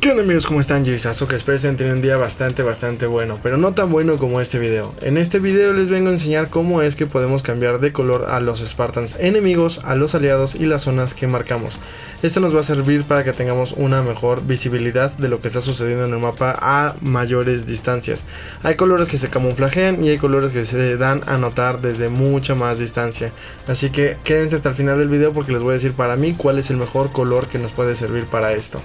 ¿Qué onda amigos? ¿Cómo están? Yo que espero estén teniendo un día bastante bastante bueno, pero no tan bueno como este video. En este video les vengo a enseñar cómo es que podemos cambiar de color a los Spartans enemigos, a los aliados y las zonas que marcamos. Esto nos va a servir para que tengamos una mejor visibilidad de lo que está sucediendo en el mapa a mayores distancias. Hay colores que se camuflajean y hay colores que se dan a notar desde mucha más distancia. Así que quédense hasta el final del video porque les voy a decir para mí cuál es el mejor color que nos puede servir para esto.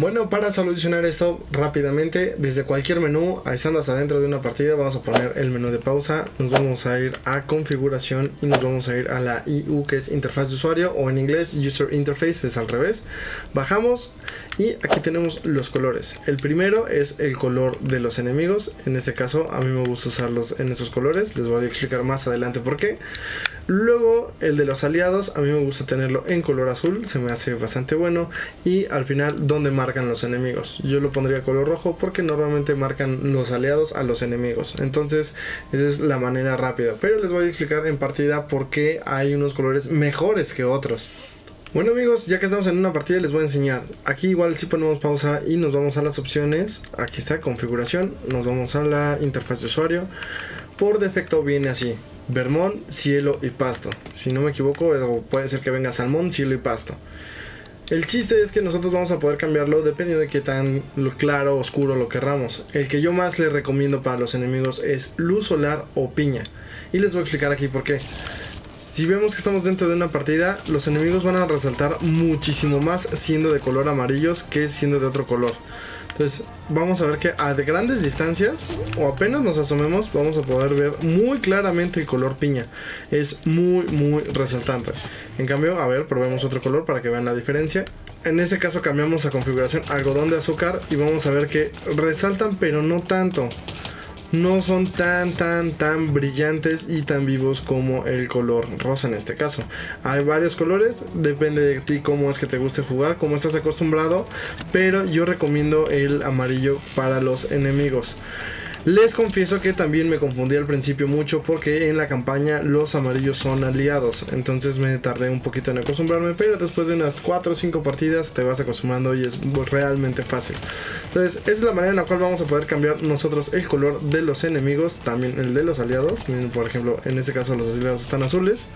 Bueno, para solucionar esto rápidamente, desde cualquier menú, estando hasta dentro de una partida, vamos a poner el menú de pausa, nos vamos a ir a configuración y nos vamos a ir a la IU que es interfaz de usuario o en inglés User Interface, es al revés. Bajamos y aquí tenemos los colores. El primero es el color de los enemigos, en este caso a mí me gusta usarlos en esos colores, les voy a explicar más adelante por qué. Luego el de los aliados, a mí me gusta tenerlo en color azul, se me hace bastante bueno. Y al final, ¿dónde marcan los enemigos? Yo lo pondría color rojo porque normalmente marcan los aliados a los enemigos. Entonces, esa es la manera rápida. Pero les voy a explicar en partida por qué hay unos colores mejores que otros. Bueno amigos, ya que estamos en una partida les voy a enseñar. Aquí igual si ponemos pausa y nos vamos a las opciones. Aquí está configuración, nos vamos a la interfaz de usuario. Por defecto viene así. Vermont, cielo y pasto. Si no me equivoco, puede ser que venga salmón, cielo y pasto. El chiste es que nosotros vamos a poder cambiarlo dependiendo de qué tan claro o oscuro lo querramos. El que yo más le recomiendo para los enemigos es luz solar o piña. Y les voy a explicar aquí por qué. Si vemos que estamos dentro de una partida, los enemigos van a resaltar muchísimo más siendo de color amarillos que siendo de otro color. Entonces vamos a ver que a de grandes distancias o apenas nos asomemos vamos a poder ver muy claramente el color piña. Es muy muy resaltante. En cambio, a ver, probemos otro color para que vean la diferencia. En este caso cambiamos a configuración algodón de azúcar y vamos a ver que resaltan pero no tanto no son tan tan tan brillantes y tan vivos como el color rosa en este caso. Hay varios colores, depende de ti cómo es que te guste jugar, cómo estás acostumbrado, pero yo recomiendo el amarillo para los enemigos. Les confieso que también me confundí al principio mucho porque en la campaña los amarillos son aliados. Entonces me tardé un poquito en acostumbrarme, pero después de unas 4 o 5 partidas te vas acostumbrando y es realmente fácil. Entonces esa es la manera en la cual vamos a poder cambiar nosotros el color de los enemigos, también el de los aliados. por ejemplo, en este caso los aliados están azules.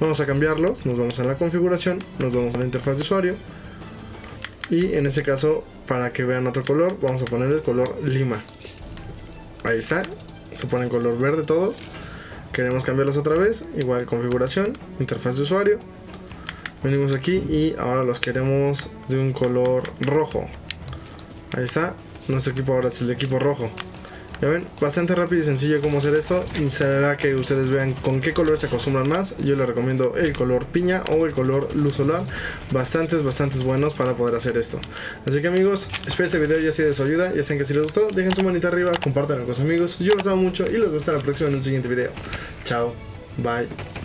Vamos a cambiarlos, nos vamos a la configuración, nos vamos a la interfaz de usuario. Y en este caso, para que vean otro color, vamos a poner el color lima. Ahí está. Se ponen color verde todos. Queremos cambiarlos otra vez. Igual configuración, interfaz de usuario. Venimos aquí y ahora los queremos de un color rojo. Ahí está. Nuestro equipo ahora es el equipo rojo. Ya ven, bastante rápido y sencillo cómo hacer esto. Y será que ustedes vean con qué color se acostumbran más. Yo les recomiendo el color piña o el color luz solar. Bastantes, bastantes buenos para poder hacer esto. Así que amigos, espero este video ya sea de su ayuda. Ya saben que si les gustó, dejen su manita arriba, compartan con sus amigos. Yo los amo mucho y los veo hasta la próxima en el siguiente video. Chao, bye.